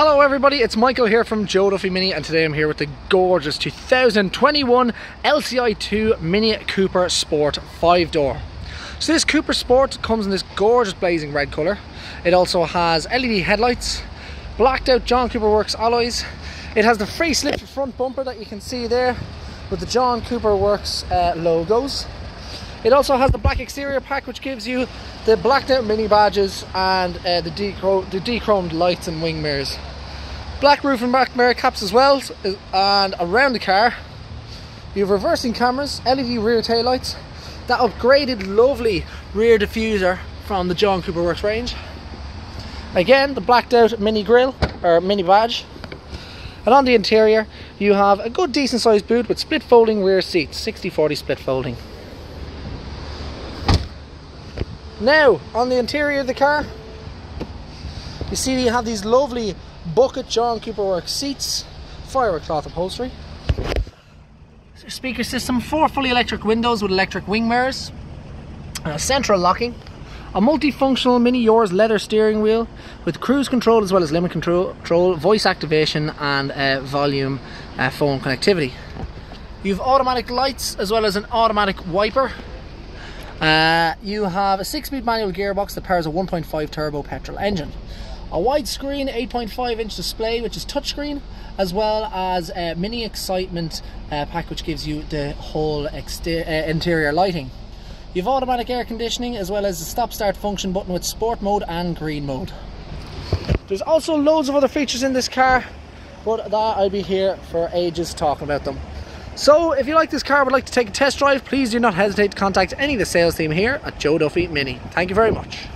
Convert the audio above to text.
Hello everybody, it's Michael here from Joe Duffy Mini and today I'm here with the gorgeous 2021 LCI2 Mini Cooper Sport 5 door. So this Cooper Sport comes in this gorgeous blazing red colour. It also has LED headlights, blacked out John Cooper Works alloys. It has the free slip front bumper that you can see there with the John Cooper Works uh, logos. It also has the black exterior pack which gives you the blacked out mini badges and uh, the, the dechromed lights and wing mirrors. Black roof and back mirror caps as well and around the car you have reversing cameras, LED rear tail lights, that upgraded lovely rear diffuser from the John Cooper Works range. Again the blacked out mini grille or mini badge and on the interior you have a good decent sized boot with split folding rear seats, 60-40 split folding. Now, on the interior of the car, you see you have these lovely bucket John Cooper Works seats, firework cloth upholstery, speaker system, four fully electric windows with electric wing mirrors, central locking, a multifunctional mini yours leather steering wheel with cruise control as well as limit control, control voice activation and uh, volume uh, phone connectivity. You've automatic lights as well as an automatic wiper uh, you have a 6-speed manual gearbox that powers a 1.5 turbo petrol engine. A widescreen 8.5 inch display which is touchscreen as well as a mini excitement uh, pack which gives you the whole uh, interior lighting. You have automatic air conditioning as well as a stop start function button with sport mode and green mode. There's also loads of other features in this car but that I'll be here for ages talking about them. So if you like this car would like to take a test drive, please do not hesitate to contact any of the sales team here at Joe Duffy Mini. Thank you very much.